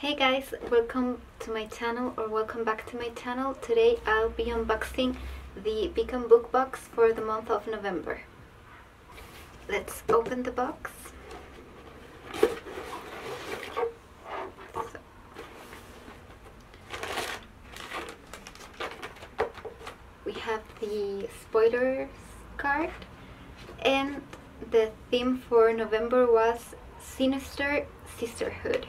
Hey guys, welcome to my channel or welcome back to my channel. Today I'll be unboxing the Beacon book box for the month of November. Let's open the box. We have the spoilers card and the theme for November was Sinister Sisterhood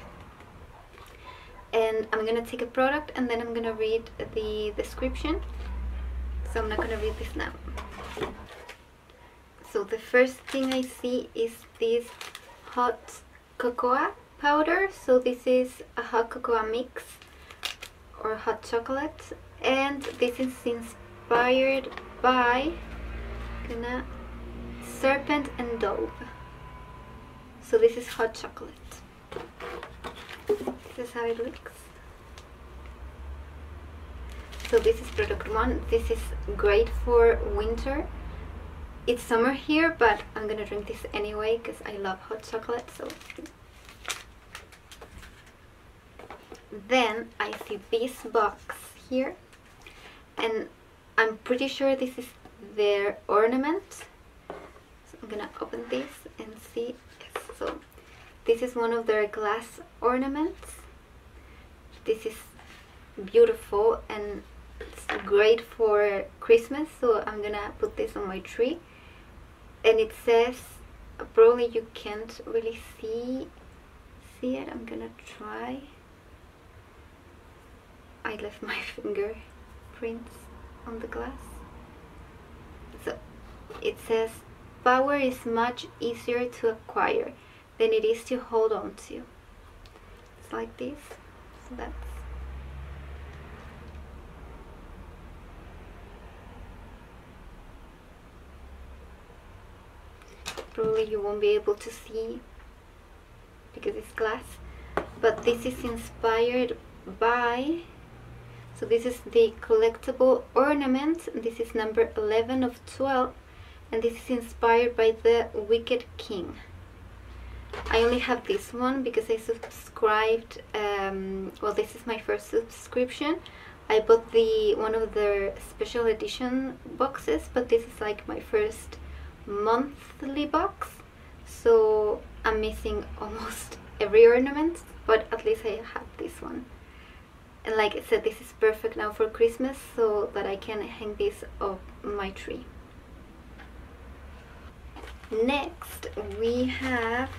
and I'm gonna take a product and then I'm gonna read the description. So I'm not gonna read this now. So the first thing I see is this hot cocoa powder. So this is a hot cocoa mix or hot chocolate. And this is inspired by gonna serpent and dove. So this is hot chocolate this is how it looks. So this is product one this is great for winter. It's summer here but I'm gonna drink this anyway because I love hot chocolate so then I see this box here and I'm pretty sure this is their ornament. So I'm gonna open this and see so this is one of their glass ornaments. This is beautiful and it's great for Christmas so I'm gonna put this on my tree. And it says probably you can't really see see it. I'm gonna try. I left my fingerprints on the glass. So it says power is much easier to acquire than it is to hold on to. It's like this. So that's probably you won't be able to see because it's glass but this is inspired by so this is the collectible ornament. This is number 11 of 12 and this is inspired by the Wicked King I only have this one because I subscribed, um, well this is my first subscription. I bought the one of their special edition boxes, but this is like my first monthly box. So I'm missing almost every ornament, but at least I have this one. And like I said, this is perfect now for Christmas so that I can hang this up my tree. Next, we have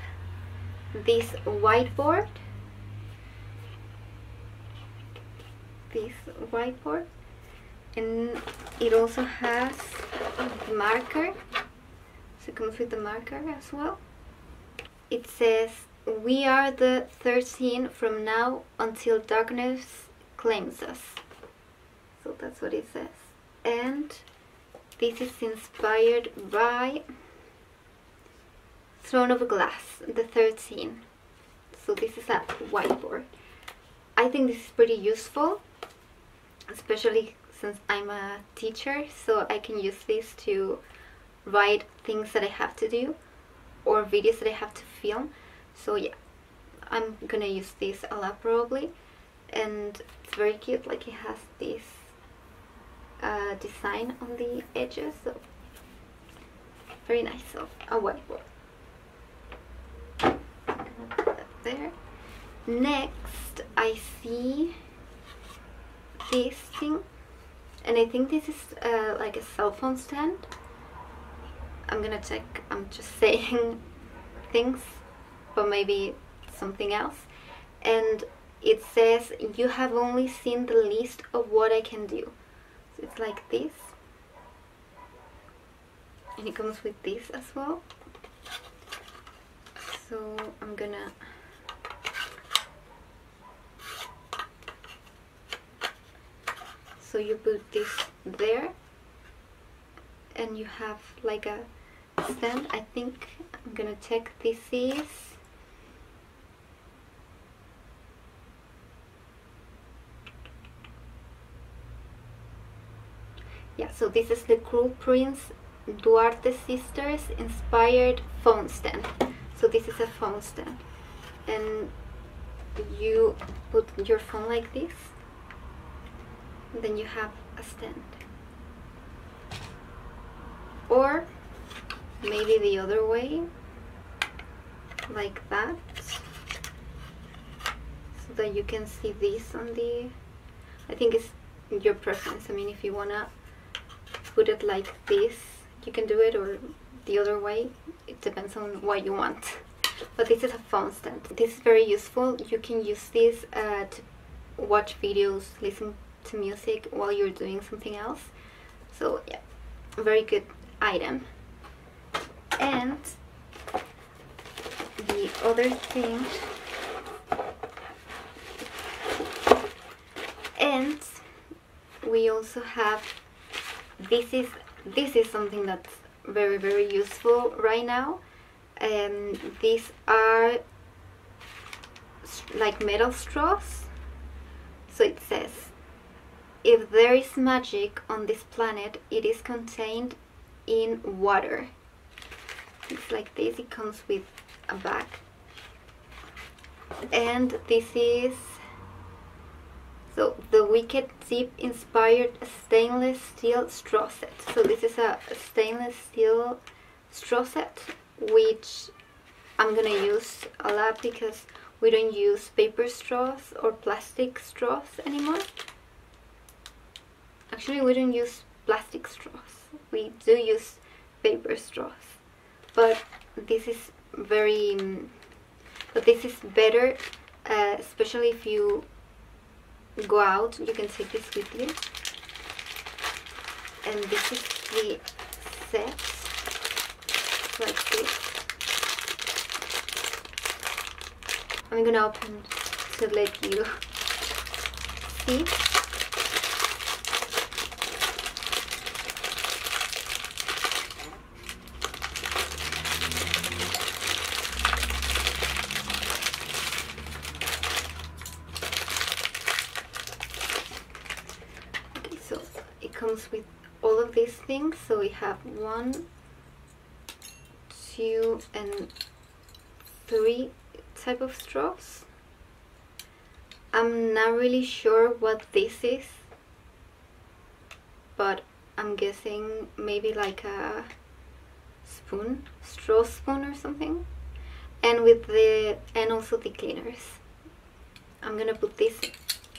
this whiteboard. This whiteboard. And it also has the marker. So it comes with the marker as well. It says we are the 13 from now until darkness claims us. So that's what it says. And this is inspired by Throne of Glass, the 13. So this is a whiteboard. I think this is pretty useful, especially since I'm a teacher, so I can use this to write things that I have to do or videos that I have to film. So yeah, I'm gonna use this a lot probably. And it's very cute, like it has this uh, design on the edges, so very nice, so a whiteboard there. Next I see this thing and I think this is uh, like a cell phone stand. I'm gonna check I'm just saying things but maybe something else. And it says you have only seen the least of what I can do. So it's like this. And it comes with this as well. So I'm gonna so you put this there and you have like a stand. I think I'm gonna check this is yeah so this is the Cruel Prince Duarte Sisters inspired phone stand. So this is a phone stand. And you put your phone like this then you have a stand. Or maybe the other way like that so that you can see this on the I think it's your preference. I mean if you wanna put it like this you can do it or the other way it depends on what you want. But this is a phone stand. This is very useful. You can use this uh, to watch videos listen to music while you're doing something else. So yeah very good item. And the other thing and we also have this is this is something that's very very useful right now. And um, these are like metal straws. So it says if there is magic on this planet it is contained in water it's like this it comes with a bag and this is so the Wicked Deep inspired stainless steel straw set. So this is a stainless steel straw set which I'm gonna use a lot because we don't use paper straws or plastic straws anymore. Actually we don't use plastic straws. We do use paper straws. But this is very but this is better uh, especially if you go out you can take this with you and this is the set like this I'm gonna open to let you see comes with all of so we have one two and three type of straws. I'm not really sure what this is but I'm guessing maybe like a spoon straw spoon or something. And with the and also the cleaners. I'm gonna put this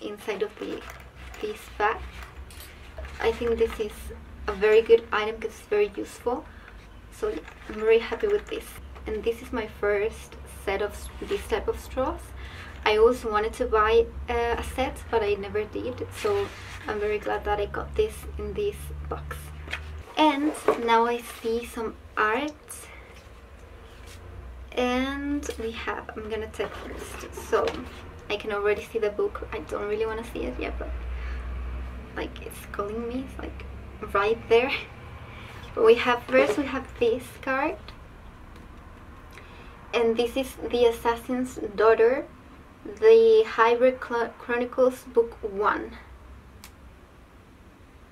inside of the this bag. I think this is a very good item because it's very useful. So I'm very happy with this. And this is my first set of this type of straws. I also wanted to buy uh, a set but I never did. So I'm very glad that I got this in this box. And now I see some art. And we have I'm gonna take first. So I can already see the book. I don't really want to see it yet but like it's calling me. It's like right there. But we have first we have this card. And this is the assassin's daughter the hybrid chronicles book one.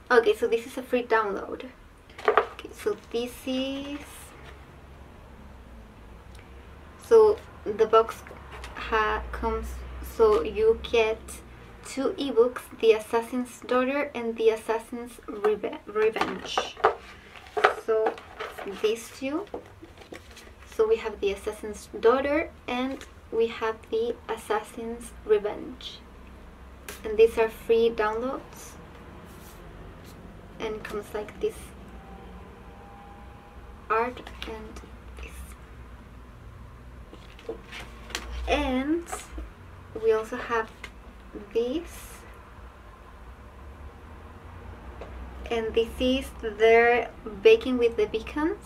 Okay so this is a free download. Okay so this is so the box comes so you get two ebooks, The Assassin's Daughter and The Assassin's Reve Revenge. So these two. So we have The Assassin's Daughter and we have The Assassin's Revenge. And these are free downloads. And comes like this art and this. And we also have this and this is their baking with the beacons.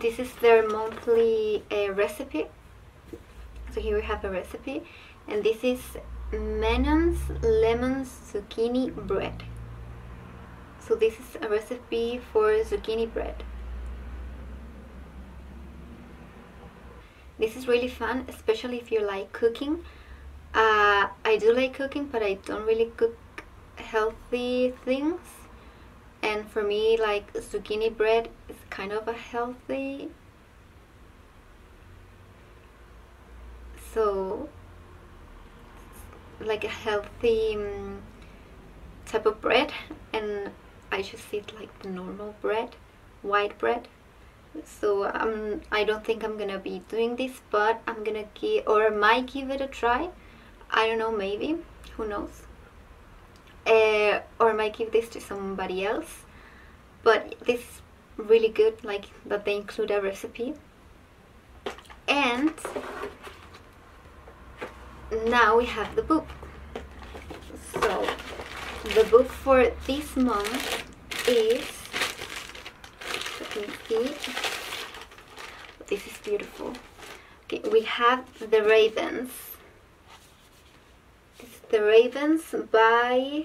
This is their monthly uh, recipe. So here we have a recipe and this is Manon's lemon zucchini bread. So this is a recipe for zucchini bread. This is really fun especially if you like cooking uh, I do like cooking, but I don't really cook healthy things. And for me, like zucchini bread is kind of a healthy. So like a healthy um, type of bread and I just eat like the normal bread white bread so um, I don't think I'm gonna be doing this but I'm gonna give or might give it a try I don't know maybe. Who knows? Uh, or I might give this to somebody else. But this is really good like that they include a recipe. And now we have the book. So the book for this month is let me see. This is beautiful. Okay we have the ravens the ravens by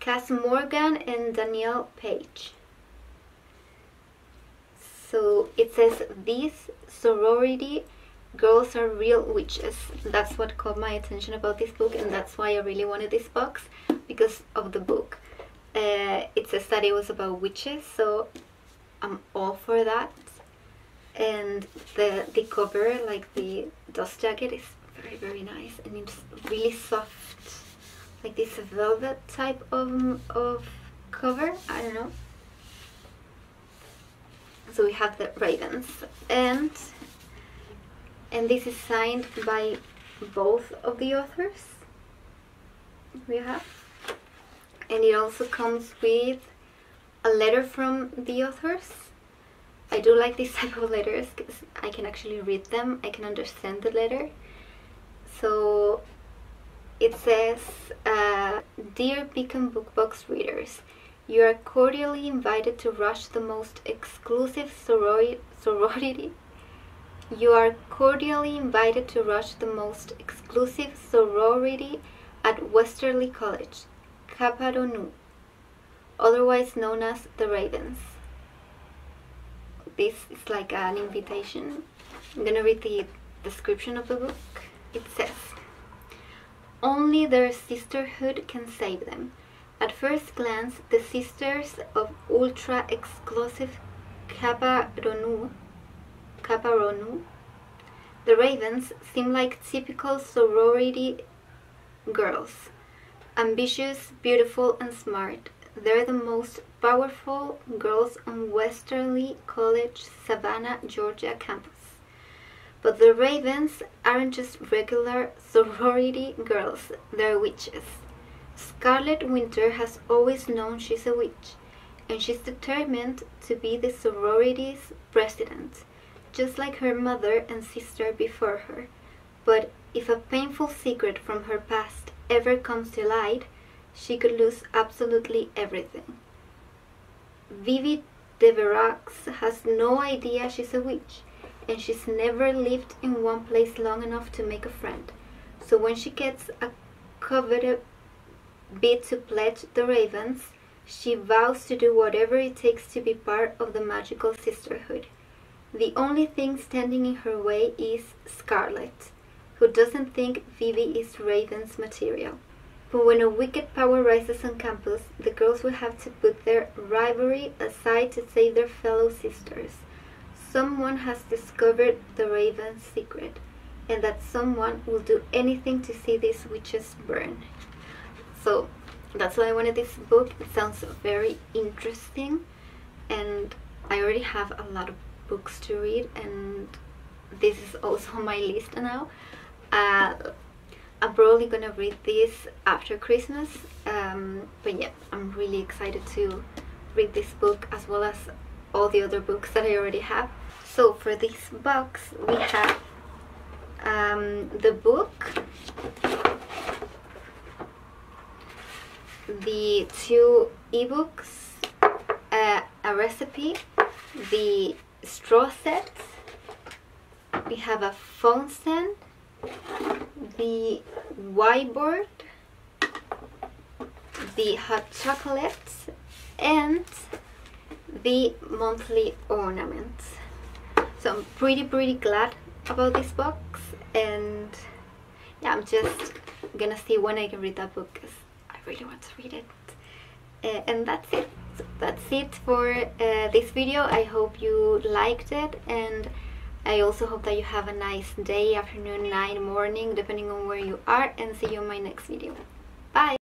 Kass Morgan and Danielle Paige so it says this sorority girls are real witches. That's what caught my attention about this book and that's why i really wanted this box because of the book. Uh, it says that it was about witches so i'm all for that. And the the cover like the dust jacket is very very nice. And it's really soft like this velvet type of, of cover. I don't know. So we have the ravens. And and this is signed by both of the authors we have. And it also comes with a letter from the authors. I do like these type of letters because I can actually read them. I can understand the letter so it says uh, Dear Beacon Book Box readers you are cordially invited to rush the most exclusive sorority you are cordially invited to rush the most exclusive sorority at Westerly College, Kappa otherwise known as the Ravens. This is like an invitation. I'm gonna read the description of the book. It says, Only their sisterhood can save them. At first glance, the sisters of ultra exclusive Kappa Rho Nu Kappa Rho Nu. The Ravens seem like typical sorority girls. Ambitious, beautiful, and smart. They're the most powerful girls on Westerly College, Savannah, Georgia campus. But the Ravens aren't just regular sorority girls, they're witches. Scarlett Winter has always known she's a witch, and she's determined to be the sorority's president just like her mother and sister before her. But if a painful secret from her past ever comes to light, she could lose absolutely everything. Vivi Devereaux has no idea she's a witch, and she's never lived in one place long enough to make a friend. So when she gets a coveted bid to pledge the ravens, she vows to do whatever it takes to be part of the magical sisterhood. The only thing standing in her way is Scarlett, who doesn't think Vivi is Raven's material. But when a wicked power rises on campus, the girls will have to put their rivalry aside to save their fellow sisters. Someone has discovered the Raven's secret, and that someone will do anything to see these witches burn. So that's why I wanted this book. It sounds very interesting, and I already have a lot of books to read and this is also on my list now uh, I'm probably gonna read this after Christmas um, but yeah I'm really excited to read this book as well as all the other books that I already have. So for this box we have um, the book the two ebooks uh, a recipe the straw set we have a phone stand the whiteboard the hot chocolates and the monthly ornaments so I'm pretty pretty glad about this box and yeah I'm just gonna see when I can read that book because I really want to read it uh, and that's it that's it for uh, this video i hope you liked it and I also hope that you have a nice day, afternoon, night, morning, depending on where you are, and see you in my next video. Bye!